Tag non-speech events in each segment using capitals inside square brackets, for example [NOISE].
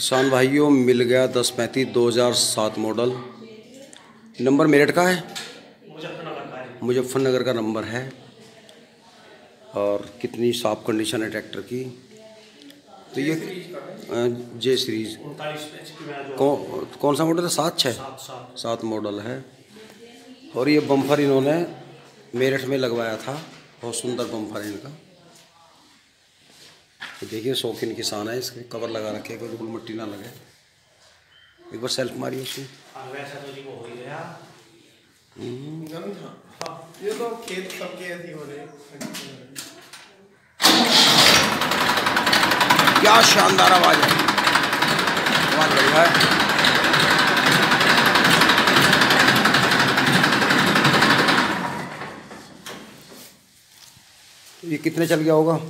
किसान भाइयों, मिल गया दस पैंतीस, दो हज़ार सात मॉडल। नंबर मेरठ का है? मुजफ्फरनगर का नंबर है। और कितनी साफ़ कंडीशन है ट्रैक्टर की? तो ये जे सीरीज़ कौन कौन सा मॉडल है? सात छः सात मॉडल है। और ये बम्फर इन्होंने मेरठ में लगवाया था। बहुत सुंदर बम्फर इनका। तो देखिए शौकीन किसान है इसके कवर लगा रखे कोई बिल्कुल मिट्टी ना लगे। एक बार सेल्फ मारिए उसकी। ये तो खेत सबके ऐसे हो रहे क्या शानदार आवाज़ है। बहुत बढ़िया है। ये कितने चल गया होगा?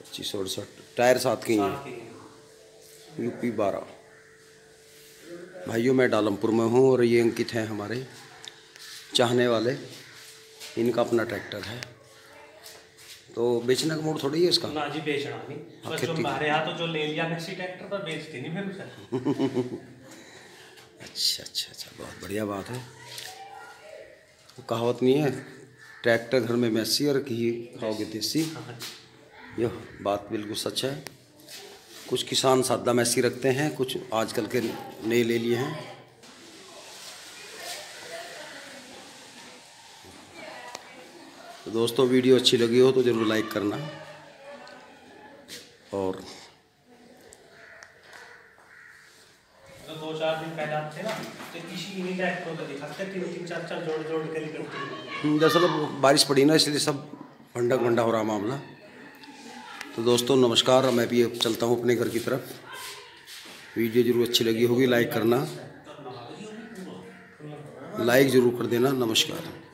पच्चीस सौ अड़सठ टायर सात के ही यूपी बारह। भाइयों मैं डालमपुर में हूँ और ये अंकित हैं हमारे चाहने वाले। इनका अपना ट्रैक्टर है। तो बेचने का मोड थोड़ी है इसका? ना जी बेचना नहीं। बस जो हमारे यहाँ तो जो ले लिया ट्रैक्टर पर बेचते नहीं फिर [LAUGHS] अच्छा अच्छा अच्छा बहुत बढ़िया बात है। वो कहावत नहीं है, ट्रैक्टर घर में मैसी और घी खाओगे देसी। यह बात बिल्कुल सच है। कुछ किसान सादा मैसी रखते हैं, कुछ आजकल के नए ले लिए हैं। तो दोस्तों, वीडियो अच्छी लगी हो तो ज़रूर लाइक करना। और दो चार दिन पहले आते ना तो किसी इन्हीं टाइप को दिखाते तीन तीन चार चार जोड़ जोड़ के हम्म, दरअसल बारिश पड़ी ना इसलिए सब भंडा भंडा हो रहा मामला। तो दोस्तों नमस्कार मैं भी चलता हूँ अपने घर की तरफ़। वीडियो ज़रूर अच्छी लगी होगी लाइक करना। लाइक ज़रूर कर देना नमस्कार।